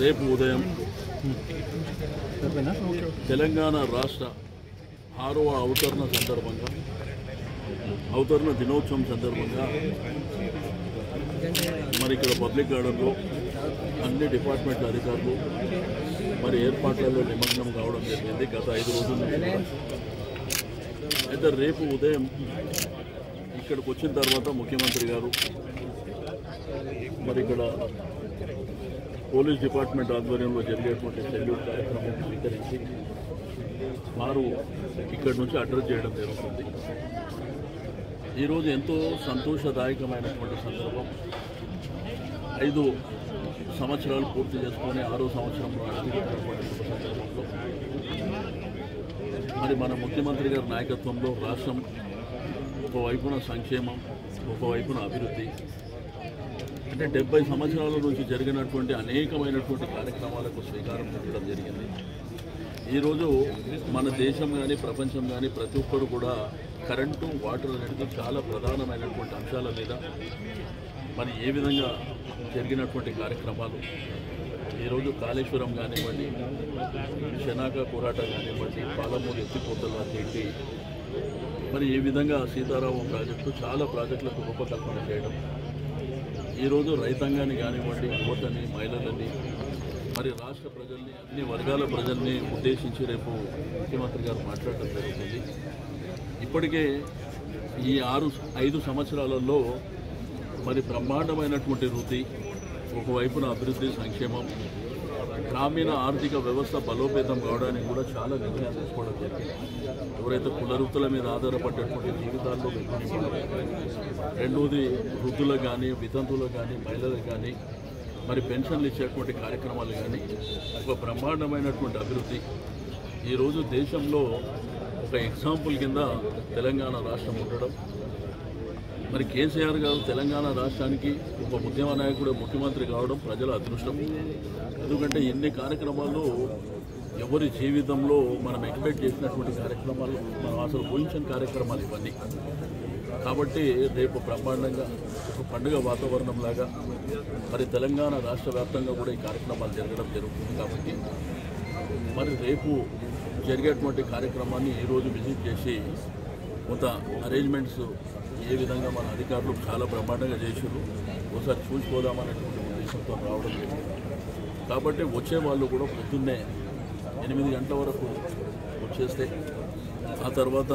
రేపు ఉదయం తెలంగాణ రాష్ట్ర ఆరవ అవతరణ సందర్భంగా అవతరణ దినోత్సవం సందర్భంగా మరి ఇక్కడ పబ్లిక్ గార్డెన్లో అన్ని డిపార్ట్మెంట్ల అధికారులు మరి ఏర్పాట్లలో నిమగ్నం కావడం జరిగింది. గత ఐదు రోజుల నుంచి అయితే రేపు ఉదయం ఇక్కడికి వచ్చిన తర్వాత ముఖ్యమంత్రి గారు మరి ఇక్కడ పోలీస్ డిపార్ట్మెంట్ ఆధ్వర్యంలో జరిగేటువంటి సెల్యూట్ కార్యక్రమం స్వీకరించి వారు ఇక్కడి నుంచి అడ్రస్ చేయడం జరుగుతుంది. ఈరోజు ఎంతో సంతోషదాయకమైనటువంటి సందర్భం. ఐదు సంవత్సరాలు పూర్తి చేసుకొని ఆరో సంవత్సరంలో అడుగుతున్నటువంటి సందర్భంలో మరి మన ముఖ్యమంత్రి గారి నాయకత్వంలో రాష్ట్రం ఒకవైపున సంక్షేమం ఒకవైపున అభివృద్ధి అంటే డెబ్బై సంవత్సరాల నుంచి జరిగినటువంటి అనేకమైనటువంటి కార్యక్రమాలకు శ్రీకారం చుట్టడం జరిగింది. ఈరోజు మన దేశం కానీ ప్రపంచం కానీ ప్రతి ఒక్కరు కూడా కరెంటు వాటర్ అనేది చాలా ప్రధానమైనటువంటి అంశాల మీద మరి ఏ విధంగా జరిగినటువంటి కార్యక్రమాలు? ఈరోజు కాళేశ్వరం కానివ్వండి శనాక పోరాట కానివ్వండి పాలమూరు ఎత్తిపోతలు తిండి మరి ఏ విధంగా సీతారామం ప్రాజెక్టు చాలా ప్రాజెక్టులకు రూపకల్పన చేయడం ఈరోజు రైతాంగాన్ని కానివ్వండి యువతని మహిళలని మరి రాష్ట్ర ప్రజల్ని అన్ని వర్గాల ప్రజల్ని ఉద్దేశించి రేపు ముఖ్యమంత్రి గారు మాట్లాడటం జరుగుతుంది. ఇప్పటికే ఈ ఆరు ఐదు సంవత్సరాలలో మరి బ్రహ్మాండమైనటువంటి వృద్ధి ఒకవైపున అభివృద్ధి సంక్షేమం గ్రామీణ ఆర్థిక వ్యవస్థ బలోపేతం కావడానికి కూడా చాలా నిర్ణయాలు తీసుకోవడం జరిగింది. ఎవరైతే కులవృత్తుల మీద ఆధారపడ్డటువంటి జీవితాల్లో వెలుగునివ్వడం రెండోది వృద్ధులకు కానీ వితంతువులకు కానీ మహిళలకు కానీ మరి పెన్షన్లు ఇచ్చేటువంటి కార్యక్రమాలు కానీ ఒక బ్రహ్మాండమైనటువంటి అభివృద్ధి. ఈరోజు దేశంలో ఒక ఎగ్జాంపుల్ కింద తెలంగాణ రాష్ట్రం ఉండడం మరి కేసీఆర్ గారు తెలంగాణ రాష్ట్రానికి ఒక ఉద్యమ నాయకుడు ముఖ్యమంత్రి కావడం ప్రజల అదృష్టం. ఎందుకంటే ఎన్ని కార్యక్రమాలు ఎవరి జీవితంలో మనం ఎక్స్పెక్ట్ చేసినటువంటి కార్యక్రమాలు మనం అసలు ఊహించిన కార్యక్రమాలు ఇవన్నీ. కాబట్టి రేపు బ్రహ్మాండంగా ఒక పండుగ వాతావరణం లాగా మరి తెలంగాణ రాష్ట్ర వ్యాప్తంగా కూడా ఈ కార్యక్రమాలు జరగడం జరుగుతుంది కాబట్టి. మరి రేపు జరిగేటువంటి కార్యక్రమాన్ని ఈరోజు విజిట్ చేసి కొంత అరేంజ్మెంట్స్ ఏ విధంగా మన అధికారులు చాలా బ్రహ్మాండంగా చేశారు ఒకసారి చూసిపోదామనేటువంటి ఉద్దేశంతో రావడం జరిగింది కాబట్టి వచ్చే వాళ్ళు కూడా పొద్దున్నే ఎనిమిది గంటల వరకు వచ్చేస్తే ఆ తర్వాత